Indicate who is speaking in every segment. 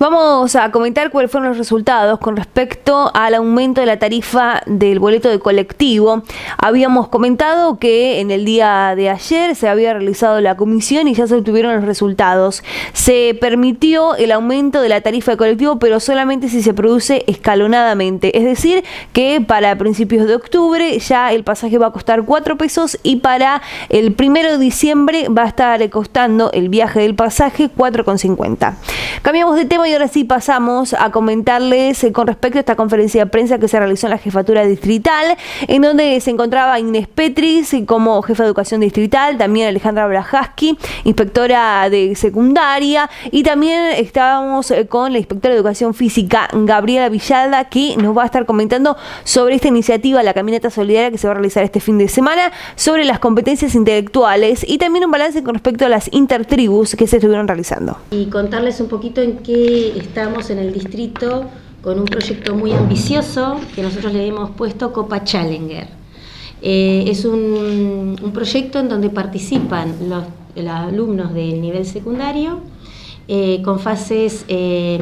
Speaker 1: Vamos a comentar cuáles fueron los resultados con respecto al aumento de la tarifa del boleto de colectivo. Habíamos comentado que en el día de ayer se había realizado la comisión y ya se obtuvieron los resultados. Se permitió el aumento de la tarifa de colectivo, pero solamente si se produce escalonadamente. Es decir, que para principios de octubre ya el pasaje va a costar 4 pesos y para el primero de diciembre va a estar costando el viaje del pasaje 4,50. Cambiamos de tema y ahora sí pasamos a comentarles eh, con respecto a esta conferencia de prensa que se realizó en la jefatura distrital, en donde se encontraba Inés Petris como jefa de educación distrital, también Alejandra Brajaski, inspectora de secundaria, y también estábamos eh, con la inspectora de educación física, Gabriela Villalda, que nos va a estar comentando sobre esta iniciativa, la caminata solidaria que se va a realizar este fin de semana, sobre las competencias intelectuales y también un balance con respecto a las intertribus que se estuvieron realizando.
Speaker 2: Y contarles un poquito en qué estamos en el distrito con un proyecto muy ambicioso que nosotros le hemos puesto Copa Challenger. Eh, es un, proyecto en donde participan los, alumnos del nivel secundario eh, con fases eh,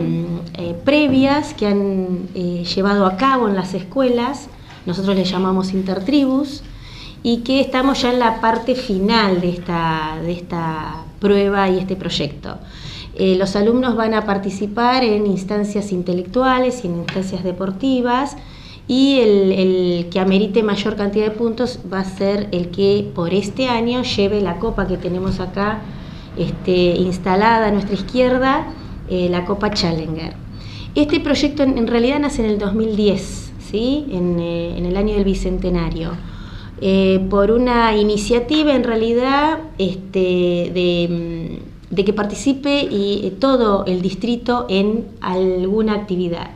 Speaker 2: previas que han llevado a cabo en las escuelas, nosotros le llamamos intertribus, y que estamos ya en la parte final de esta, de esta prueba y este proyecto. Eh, los alumnos van a participar en instancias intelectuales y en instancias deportivas y el, que amerite mayor cantidad de puntos va a ser el que por este año lleve la copa que tenemos acá este, instalada a nuestra izquierda, eh, la Copa Challenger. Este proyecto en, realidad nace en el 2010, ¿sí? en, eh, en el año del Bicentenario. por una iniciativa en realidad este, de de que participe y, eh, todo el distrito en alguna actividad.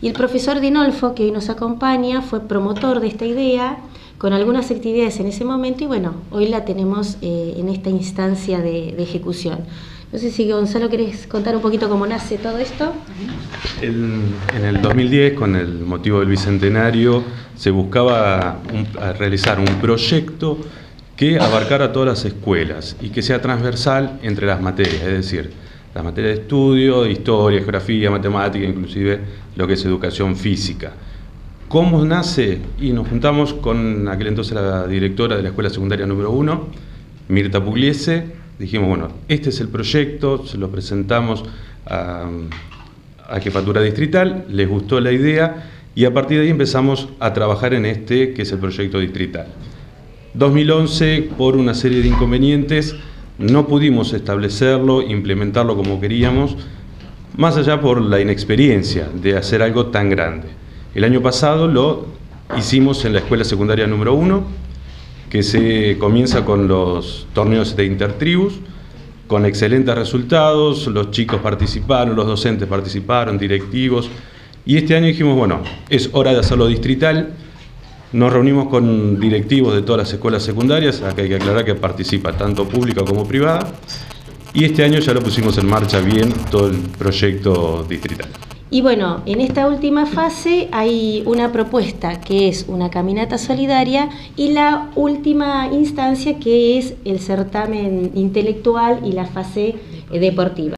Speaker 2: Y el profesor Dinolfo, que hoy nos acompaña, fue promotor de esta idea con algunas actividades en ese momento y bueno, hoy la tenemos eh, en esta instancia de, ejecución. No sé si Gonzalo querés contar un poquito cómo nace todo esto.
Speaker 3: en el 2010, con el motivo del Bicentenario, se buscaba realizar un proyecto que abarcara todas las escuelas y que sea transversal entre las materias, es decir, las materias de estudio, historia, geografía, matemática, inclusive lo que es educación física. ¿Cómo nace? Y nos juntamos con aquel entonces la directora de la escuela secundaria número uno, Mirta Pugliese, dijimos, bueno, este es el proyecto, se lo presentamos a, a Jefatura Distrital, les gustó la idea y a partir de ahí empezamos a trabajar en este que es el proyecto distrital. 2011, por una serie de inconvenientes, no pudimos establecerlo, implementarlo como queríamos, más allá por la inexperiencia de hacer algo tan grande. El año pasado lo hicimos en la escuela secundaria número uno, que se comienza con los torneos de intertribus, con excelentes resultados, los chicos participaron, los docentes participaron, directivos, y este año dijimos, bueno, es hora de hacerlo distrital, nos reunimos con directivos de todas las escuelas secundarias, acá hay que aclarar que participa tanto pública como privada, y este año ya lo pusimos en marcha bien todo el proyecto distrital.
Speaker 2: Y bueno, en esta última fase hay una propuesta que es una caminata solidaria y la última instancia que es el certamen intelectual y la fase deportiva.